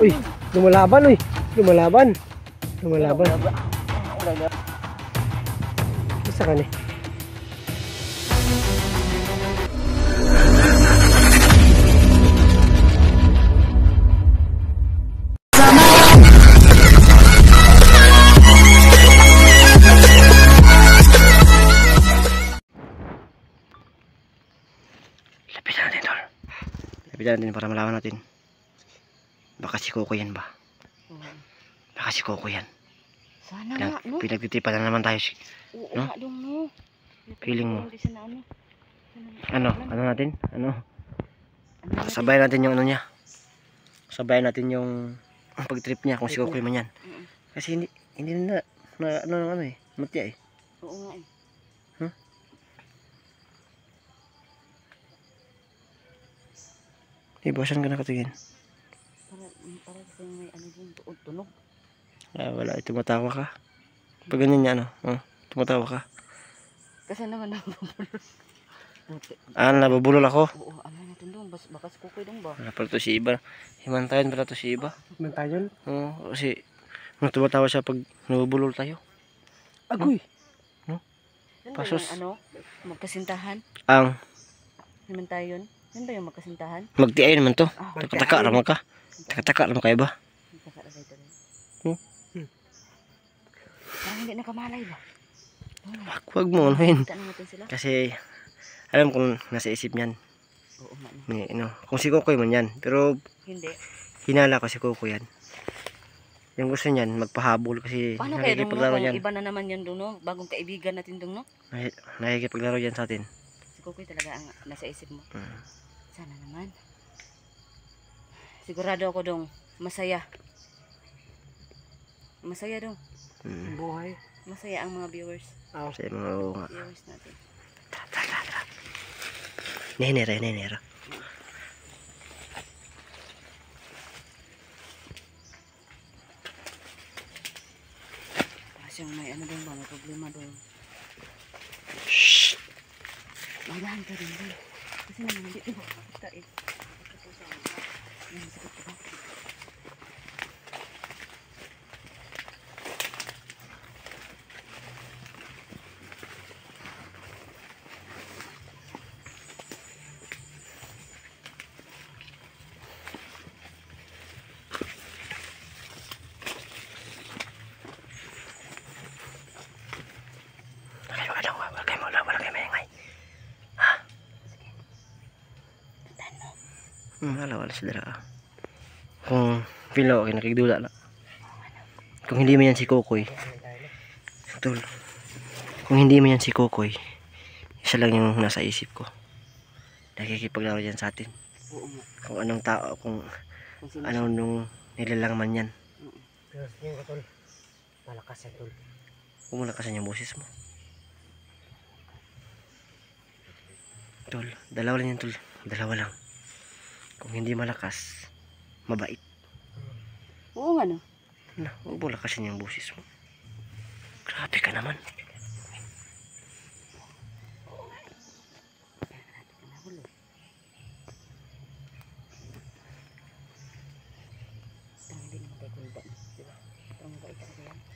Uy, lumalaban uy. Lumalaban. Lumalaban. Isa ka ni. Lapitan natin, tol. Lapitan natin para malaman natin. Baka si Coco yan ba? Baka si Coco yan. Sana Pinag, nga, no? pinagtitipan na naman tayo. si- Oo no? dong, no? Feeling mo? Ano. Ano? Ano natin? Ano? Ano natin? Sabayan natin yung ano niya. Sabayan natin yung pag-trip niya kung si Coco man yan. Mm. Kasi hindi, hindi na, na ano, ano eh. Matya eh. Oo nga eh. Iba, saan ka nakatingin? Para, para kasi may ano tuod tunog. Ah, wala. Tumatawa ka. Pag ganyan niya, ano? Oh, tumatawa ka. Kasi naman. Buti. Ah, nabubulol ako. Oo, ano natin dong? Bas, bakas kukoy dong ba? Wala pala to si Iba. Himantayan pala to si Iba. Himantayan? Oo, kasi nung tumatawa siya pag nabubulol tayo. Agoy. Yan Pasos. ba yung ano? Magkasintahan? Ang yun? Yan ba yung magkasintahan? magtiay naman to. Ah, Taka-taka naman ka. Taka-taka naman ka Iba. Magkakalagay ito rin. Hmm. Parang hindi nakamalay ba? Wag, wag mo, ano na. Kasi alam kong nasa isip niyan. Oo ano, kung si Kukoy man yan. Pero Hindi. hinala ko si Kukoy yan. Yung gusto niyan, magpahabol kasi Paano kaya dong no? nakikipaglaro Kung yan. iba na naman yan dong no? Bagong kaibigan natin dong no? Nahi- Nakikipaglaro yan sa atin. Si Kukoy talaga ang nasa isip mo. Mm. Sana naman. Sigurado ako dong masaya. Masaya dong. Mm. Buhay. Masaya ang mga viewers. Sa mga oo nga. Viewers natin. Tara, tara, tara, tara. Nenera, nenera. Kasi may ano dong ba? May problema dong. Magahan ka din dong. Kasi naman hindi ko kita eh. Yan, sakit ka ba? Okay, wala lang. Wala kayo wala, wala kayo maingay. Tandaan mo. Hmm, wala, wala sila. ah. Kung pilo, okay, nakigdula na. Kung hindi mo yan si Kokoy. Tol. Kung hindi mo yan si Kokoy, isa lang yung nasa isip ko. Nakikipaglaro yan sa atin. Kung anong tao, kung anong nung nilalang man yan. Pero tingin ko tol. Malakas yan tol. Huwag mo lakasan yung boses mo. Tol, dalawa lang yan tol. Dalawa lang. Kung hindi malakas, mabait. Oo nga no. Na, huwag mo lakasan yung boses mo. Grabe ka naman.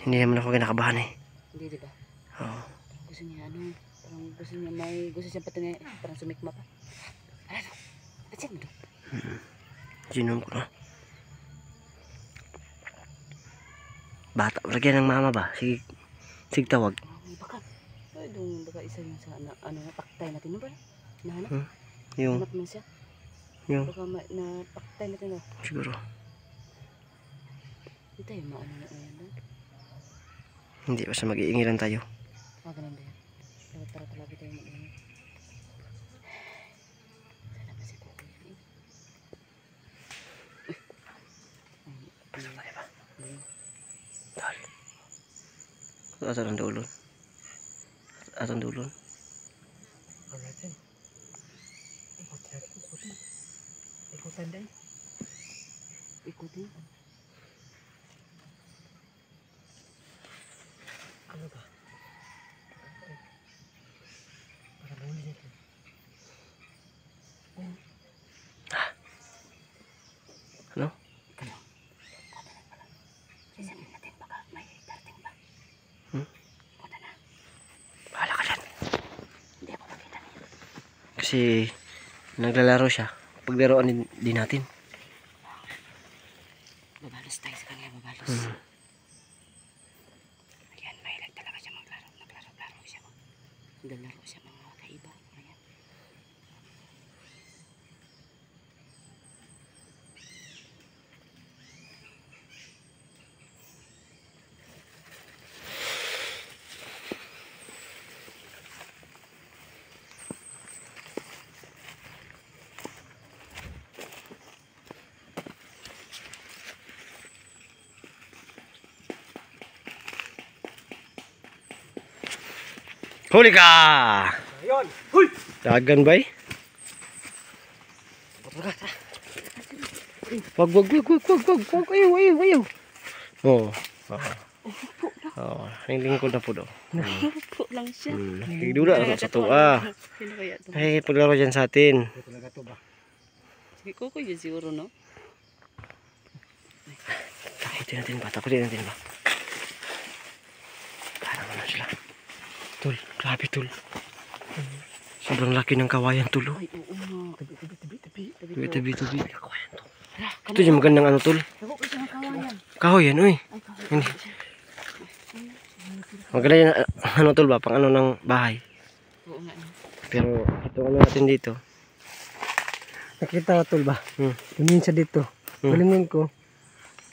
Hindi naman ako kinakabahan eh. Hindi diba? Oo. Gusto niya ano, parang gusto niya may, gusto siya patingin, parang sumikma pa. Ano? Ba't siya mo doon? Ginom ko na. Bata, lagyan ng mama ba? Sige, sige tawag. Baka, doon, baka isa yun sa, na, ano, napaktay natin, no ba? Nahanap, Yung, hanap man siya. yung, Baka ma, napaktay natin, no? siguro. Hindi tayo maano na doon. Hindi, basta mag-iingilan tayo. Ah, ganun ba yan? Dapat para talaga tayo mag-ingat. asal dulun ulo. dulun ng ulo. ikuti Kasi naglalaro siya. Paglaruan din, din natin. Babalos tayo sa kanya, babalos. Hmm. Ayan, mahilig talaga siya maglaro. Naglaro-laro siya. Naglalaro siya mga Huli ka! Ayun! Huy! Dagan bay? Wag, wag, wag, wag, wag, wag, wag, ayaw, ayaw, ayaw. Oo. Oo. Oo. Ang lingkod na po do. Po lang siya. Hmm. Nakikidula na sa kaya ito? Ay, paglaro dyan sa atin. To? Sige, Kuko yun siguro, no? Takitin natin ba? Takutin natin ba? Tul, grabe tul. Sobrang laki ng kawayan tulo. Ay, oo nga. Tabi, tabi, tabi, tabi. Tabi, tabi, tabi. Hala, Ito yung magandang ano tul. Kawayan. Kahoy yan, uy. Kawayan. Hindi. Maganda yan, ah, ano tul ba? Pang ano ng bahay. Oo nga. no. Pero ito ano natin dito. Nakita ko tol ba? Hmm. Tumingin siya dito. Hmm. Galingan ko.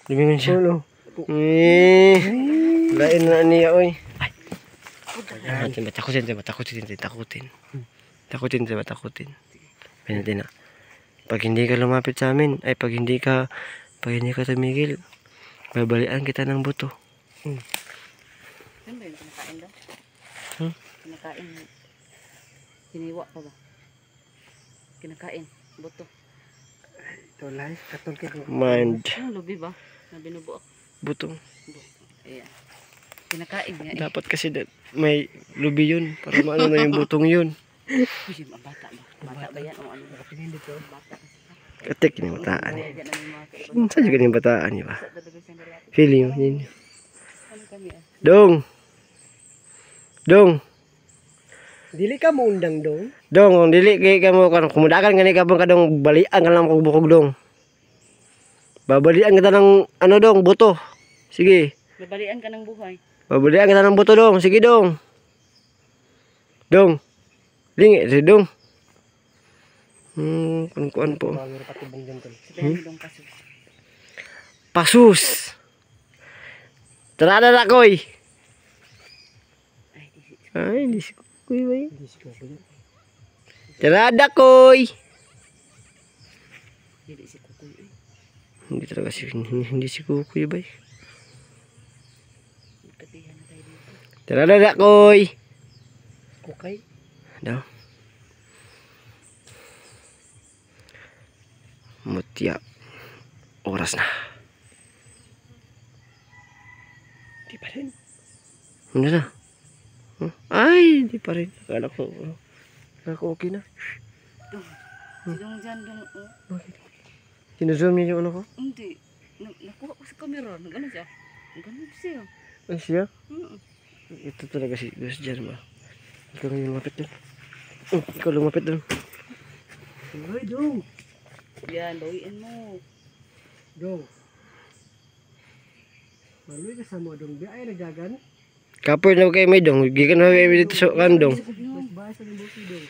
Lumingon siya. Ulo. Eh, lain na niya, uy. Ay. Takutin ba? Takutin ba? Takutin ba? Takutin. Takutin ba? Takutin. Pwede na. Pag hindi ka lumapit sa amin, ay pag hindi ka, pag hindi ka tumigil, babalian kita ng buto. Ano ba yun? Kinakain daw? Hmm? Kinakain. Hiniwa pa ba? Kinakain. Buto. Ito live. Katol ko. Mind. Ano lubi ba? Na binubuok. Buto. Ayan. Kinakain nga eh. Dapat kasi da- may lubi yun para maano na yung butong yun. Uy, yung mga bata ba? Bata ba yan? O ano? Nakatingin dito. Bata. Katik ni bataan. Saan juga ni bataan niya ba? Sa. Feeling mo yun. Dong! Dong! Dili ka mo undang dong. Dong, kung dili kay ka mo kan kumudakan gani ka bang kadong balian ka lang kog bukog dong. Babalian kita ng ano dong buto. Sige. Babalian ka ng buhay. Babalian ka ng buto dong. Sige dong. Dong. Lingi, si dong. Hmm, kuan-kuan po. Hmm? Pasus. Tara na na, koy. Ay, hindi si kuy ba yun? Koy. Hindi talaga si, hindi, si kuy ba? Dito. Tarada koy. Kukay. Daw. Mutya. Oras na. Di pa rin. Ano na? Huh? Ay, di pa rin. Akala ko, oh. akala ko okay na. Sidong dyan dong. Oh. Sinuzoom niya yung ano ko? Hindi. Na- Nakuha ko sa camera. Nag-ano siya? Nag-ano siya? Ay, siya? Mm. Ito talaga si Gus dyan ba? Ikaw yung lumapit dun. Oh, ikaw lumapit dun. Ay dong. Yan, bawiin mo. Dong. Maluy ka sa mo dong. Di ay nagdagan. Kapoy na kay may dong. Gikan na kay dito sa kandong. Dong.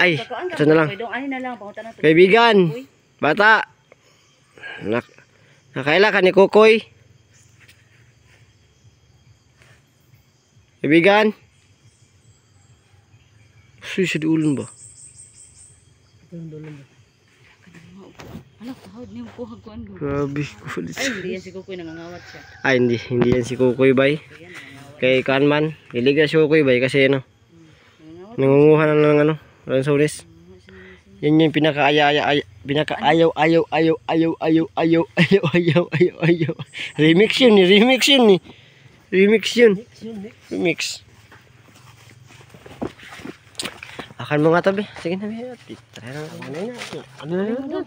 Ay, ito na lang. Kaibigan. Bata. Nak nakaila ka ni Kokoy. Kaibigan. Suy sa diulon ba? Ito yung dulo ba? Hala, tahod niyo ko. Grabe. kulit. Ay, hindi yan si Kukoy nangangawat siya. Ay, hindi. Hindi yan si Kukoy bay. Kay Kanman. Diliga si Kukoy bay kasi ano. Nangunguha na ng ano. Lansones. Yan yung pinaka-aya-aya. ay- Pinaka-ayaw, ayaw, ayaw, ayaw, ayaw, ayaw, ayaw, ayaw, ayaw, ayaw. Remix yun ni. Remix yun ni. Remix yun. Yun. Remix. Akan mo nga tabi. Sige na, Bea. Try na. Ano na? Ano na yun?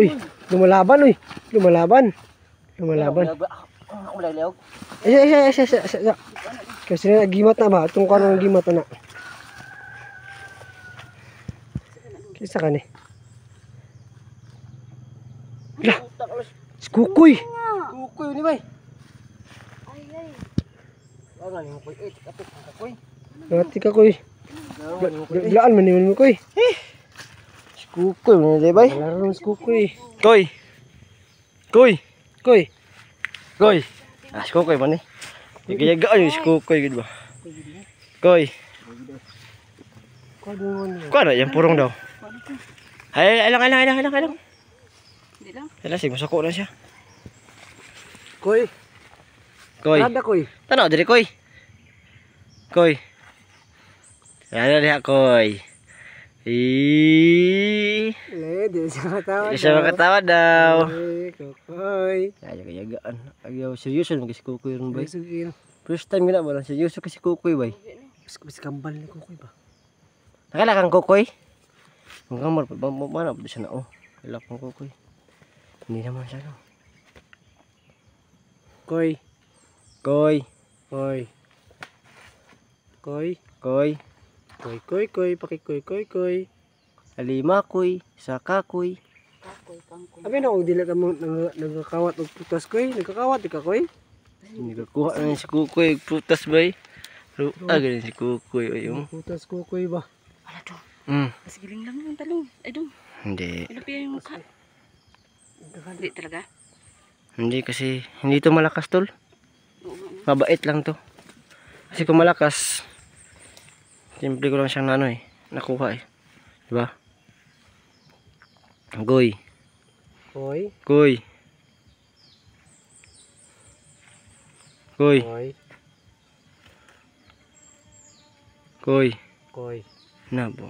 Uy, lumalaban uy. Lumalaban. Lumalaban. Ako malalaw. Ay, ay, ay, ay, ay, ay, ay. Kasi na gimat na ba? Itong kanong gimat na. Kisa ka ni. Lah, skukoy. Kukoy ni bay. Ay, ay. Wala ni mo koy. Eh, kapit ka koy. Ngati ka koy. Blaan man ni koy. Kukoy mo ni bay. Laro ng skukoy. Koy. Koy. Koy. Koy. Ah, si Kukoy man ni. Yaga ay si Kukoy gid ba. Koy. Kuha na yan purong daw. Ay, ay lang, ay lang, ay lang, ay lang, ay lang. Hindi lang. Ay lang, sige, masako na siya. Koy. Koy. Kada koy. Tanaw, diri koy. Koy. Ano diha koy? Eh, Eh, di siya katawa. di siya makatawa daw. Eh, koy. Ayaw kayagaan. Ayaw, seryoso naman kasi kukoy rin. Sugin. First time gina ba lang, seryoso kasi kukoy. Bis bis kambal ni koy ba? Nakala kang kukoy? Ang kamar, mana pa siya na oh. Kala kang kukoy. Hindi naman siya no. Koy. Koy, Koy. Koy. koy, Koy, koy, koy, pakikoy, koy, koy. Alima koy, saka koy. Kakoy, kangkong. Abi na kung dili ka mo nag- nagkakawat og putas koy, nagkakawat di ka koy. Hindi ka kuha na si kukoy, prutas bay. Pero, ah, ganun si kukoy. Ay, yung. Putas ko koy ba? Wala to. Hmm, Mas giling lang yung talong. Ay, dong. hindi. Pinupiya yung mukha. Hindi talaga. Hindi kasi, hindi to malakas tol. Mabait lang to. Kasi kung malakas, simple ko lang siyang ano eh, nakuha eh. Diba? Goy, Koy, goy. Goy, koy, goy. koy. Nabo.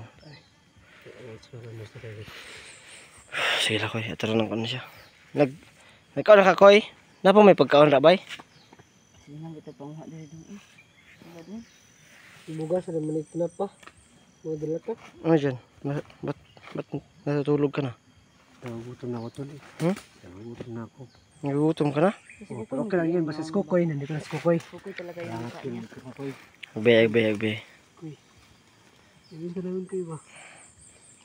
Sige lang koy, ito lang ko na siya. Nag, nagkaon na ka koy? Na po may pagkaon ra bay? Sige lang kita pang mukha dahil dong. eh. Wala dong. Bugas na manig na pa. Mo dala ka. Ano dyan? Ma- Ba't, ba't natutulog ka na? Nagugutom na ako tol. eh. Hmm? Nagugutom na ako. Nagugutom ka na? Oh, kukoy, pero okay lang yun, basta si Kukoy, nandito na si Kukoy. Kukoy talaga Yakin niya. si Kukoy. Agbe, agbe, agbe. Ayun ka naman koy ba?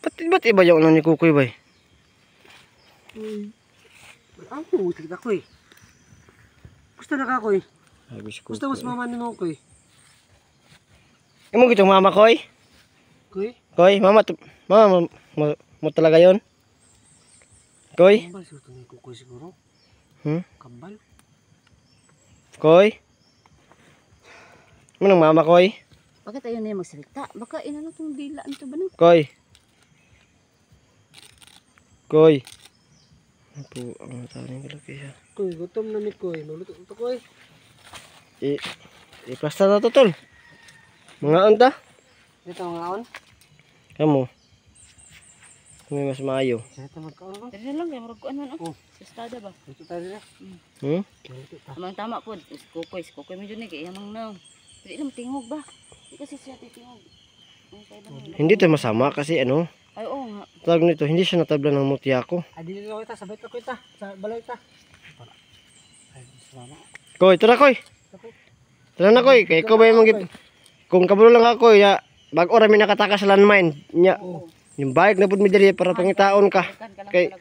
Ba't, ba't iba yung ano ni Kukoy bay? Uy. Ang putik na koy. Gusto na ka. Sabi si Gusto mas mama ni mo koy. Imo gitong mama koy? Koy? Koy, mama, tu- mama, mo, mo, mo talaga yon? Koy? Kambal siguro ni Kukoy siguro. Hmm? Kambal? Koy? Manong mama koy? Bakit ayaw na yung magsalita? Baka inano tong dila. Ano to ba nang? Koy? Koy? Ano po, ang taling kalaki siya. Koy, gutom na ni Koy. Nuluto ito Koy. I, i-plasta na to tol. Mga anta? Dito ang ngaon. Kamu. May mas maayo. Na lang. Kaya marag ko ano. Oh. Sa estada ba? Tayo na. Hmm? Amang tama po. Si Kukoy. Kukoy medyo na. Kaya amang na. Hindi lang tingog ba? Hindi kasi siya titingog. Hindi to masama kasi ano, Ay, oo nga. tawag nito, hindi siya natabla ng mutya ko. Ah, dito lang kita. Sabay ko kita. Sa balay ta. Koy, tara koy. Tara na koy, kay ko ba yung mga kung kabalo lang ako ya bag ora mi nakataka sa landmine nya Oo. Yung bike na pud mi diri para pangitaon ka Kay-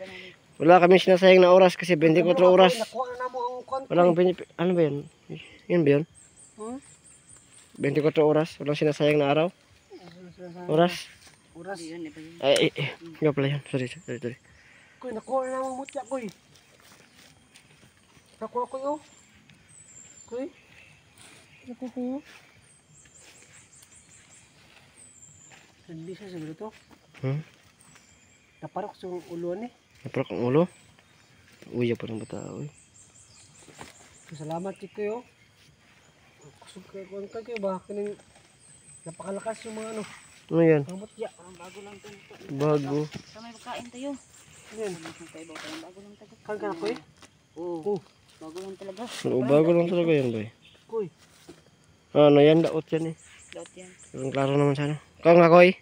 wala kami sinasayang na oras kasi 24 oras ang walang ano ba yun yun ba yun Hmm? 24 oras walang sinasayang na araw oras Oras. Ay ay ay nga pala yun sorry sorry sorry Koy, nakuha na mo mutya koy. Nakuha koy oh. Koy. Nakuha ko. Hindi siya siguro to. Hmm Naparok sa uluan eh. naprok ang ulo uya pa ng bata oy Salamat chikoy oh. Kusog kayo kung kayo ba? Kining napakalakas yung mga ano. ano yan Mga mutya. Parang bago lang to. bago Sa may pagkain tayo. Ano yan? Ba? Bago lang tayo. Kan ka na koy? Oo. Oh. Bago lang talaga. oh, bago lang talaga yan boy Koy. ano yan daot yan eh Lahat yan. Ang klaro naman sana. Kau nga, Koy.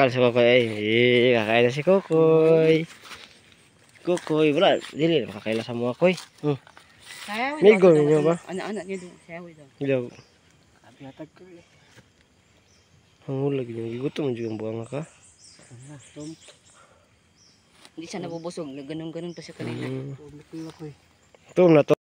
Kakal si Kokoy. Eh, si Kokoy. Kukoy. Wala, dili makakaila sa mga koy. Hmm. Ninyo ba? Anak-anak niya doon. Sayaw daw. Ilaw. Abi hatag ko eh. Hangulag yung gigutom mo yung buwang ka. Tom. Hindi siya nabubusog. Ganun-ganun pa siya kanina. Tumit ko ako. Tom na to.